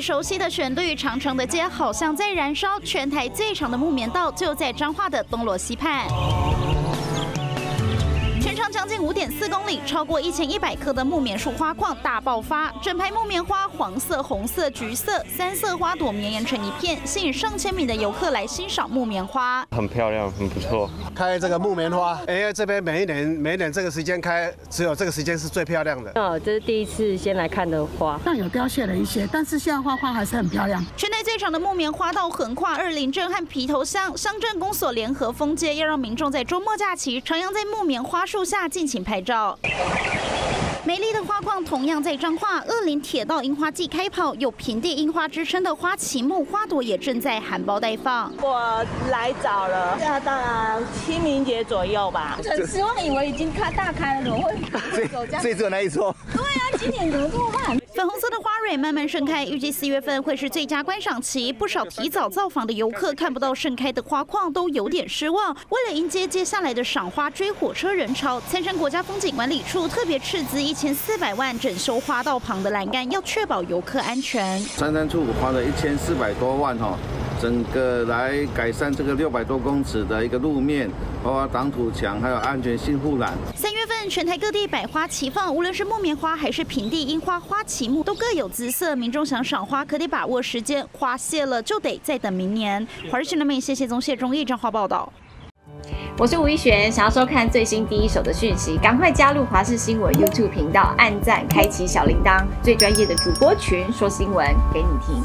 熟悉的旋律，长城的街好像在燃烧。全台最长的木棉道就在彰化的东螺溪畔。将近五点四公里，超过一千一百棵的木棉树花矿大爆发，整排木棉花黄色、红色、橘色三色花朵绵延成一片，吸引上千名的游客来欣赏木棉花。很漂亮，很不错。开这个木棉花，因为这边每一年每一年这个时间开，只有这个时间是最漂亮的。哦，这是第一次先来看的花，但有凋谢了一些，但是现在花花还是很漂亮。全台最长的木棉花道横跨二林镇和皮头乡，乡镇公所联合封街，要让民众在周末假期徜徉在木棉花树下。尽情拍照。美丽的花矿同样在彰化二林铁道樱花季开跑，有平地樱花之称的花旗木花朵也正在含苞待放。我来早了，要到清明节左右吧。很失望，以为已经开大开了，怎么会走这样？最最那一撮。对啊，今年怎么这么慢？慢慢盛开，预计四月份会是最佳观赏期。不少提早造访的游客看不到盛开的花况，都有点失望。为了迎接接下来的赏花追火车人潮，参山国家风景管理处特别斥资一千四百万整修花道旁的栏杆，要确保游客安全。三山处花了一千四百多万哈。整个来改善这个六百多公尺的一个路面，包括挡土墙，还有安全性护栏。三月份全台各地百花齐放，无论是木棉花还是平地樱花花旗木，都各有姿色。民众想赏花，可得把握时间，花谢了就得再等明年。华视新闻谢谢宗谢中义张华报道。我是吴一璇，想要收看最新第一手的讯息，赶快加入华视新闻 YouTube 频道，按赞，开启小铃铛，最专业的主播群说新闻给你听。